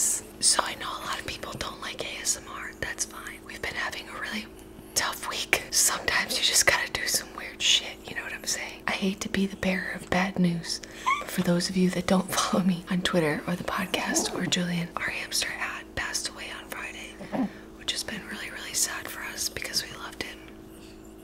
this. So I know a lot of people don't like ASMR. That's fine. We've been having a really tough week. Sometimes you just gotta do some weird shit, you know what I'm saying? I hate to be the bearer of bad news, but for those of you that don't follow me on Twitter or the podcast or Julien, our hamster had passed away on Friday, which has been really, really sad for us because we loved him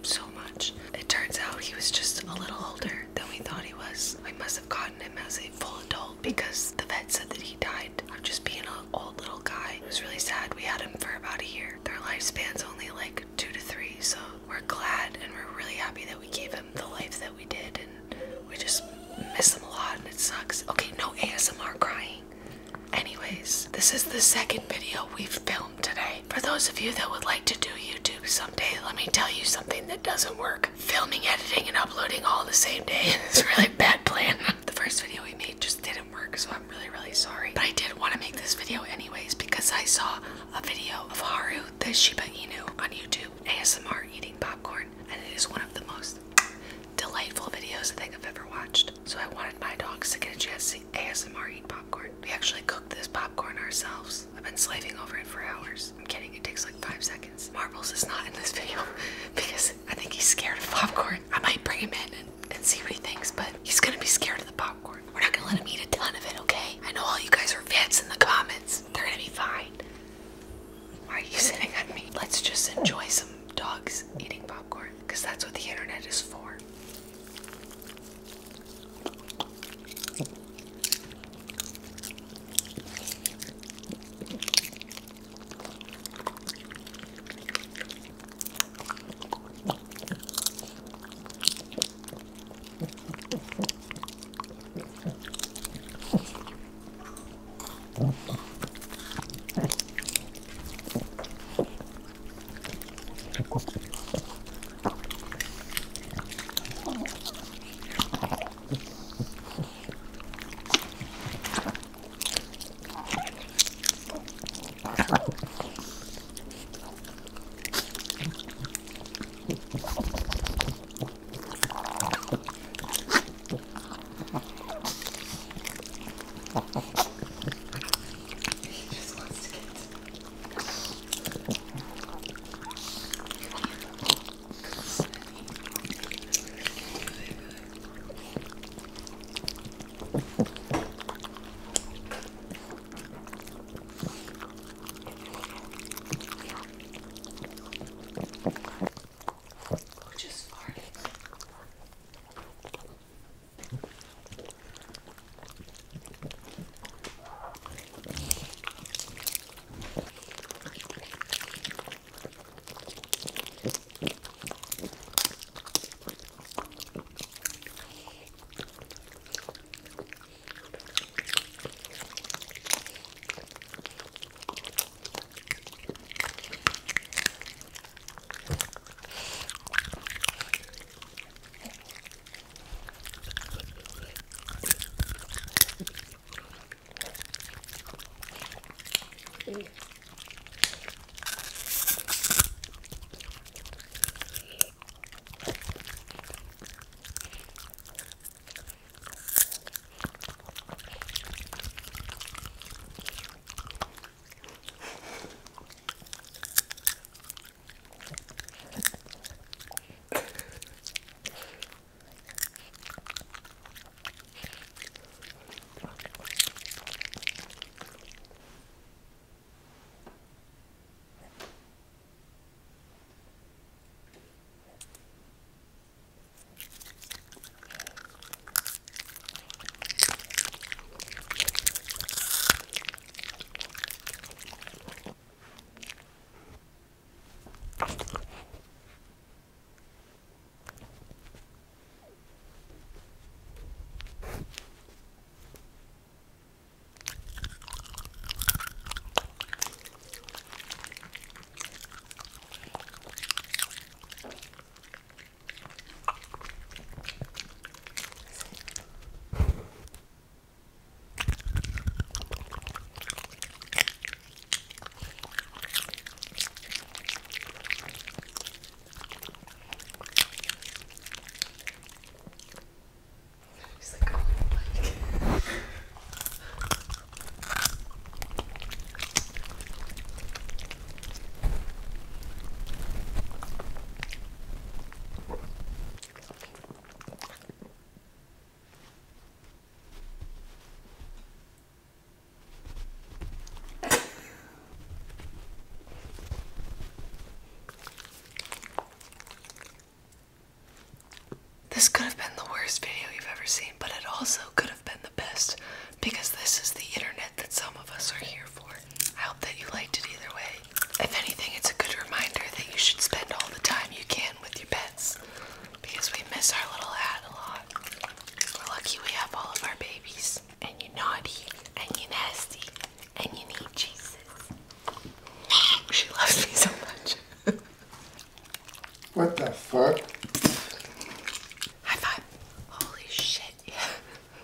so much. It turns out he was just a little older than we thought he was. We must have gotten him as a full adult because the vet said that he died of just being an old little guy. It was really sad. We had him for about a year. Their lifespan's only like two to three, so we're glad and we're really happy that we gave him the life that we did, and we just miss him a lot, and it sucks. Okay, no ASMR crying. Anyways, this is the second video we've filmed today. For those of you that would like to do YouTube someday, let me tell you something that doesn't work. Filming, editing, and uploading all the same day is really bad plan. the first video we made just didn't work, so I'm really, really sorry. But I did want to make this video anyways because I saw a video of Haru, the Shiba Inu, on YouTube, ASMR eating popcorn, and it is one of the most delightful videos I think I've ever watched. So I wanted my dogs to get a chance to ASMR eat popcorn. We actually cooked this popcorn ourselves. I've been slaving over it for hours. I'm kidding, it takes like five seconds. Marbles is not in this video because I think he's scared of popcorn. I might bring him in and, and see what he thinks, but he's gonna be scared of the popcorn. We're not gonna let him eat a ton of it, okay? I know all you guys are vets in the comments. They're gonna be fine. Why are you sitting on me? Let's just enjoy some dogs eating popcorn because that's what the internet is for. This could have been the worst video you've ever seen, but it also could have been the best because this is the internet that some of us are here for. I hope that you liked it either way. If anything, it's a good reminder that you should spend all the time you can with your pets because we miss our little hat a lot. We're lucky we have all of our babies. And you're naughty, and you're nasty, and you need Jesus. She loves me so much. What the fuck? High five. Holy shit, yeah.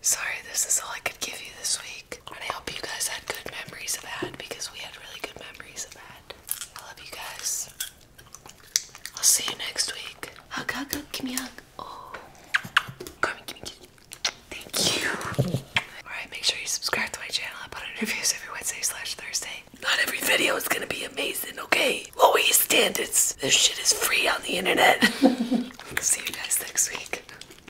Sorry, this is all I could give you this week. And I hope you guys had good memories of Ad because we had really good memories of Ad. I love you guys. I'll see you next week. Hug, hug, hug. Give me a hug. Oh. Come here, give me a kiss. Thank you. Alright, make sure you subscribe to my interviews every Wednesday slash Thursday. Not every video is gonna be amazing, okay? Lower your standards. This shit is free on the internet.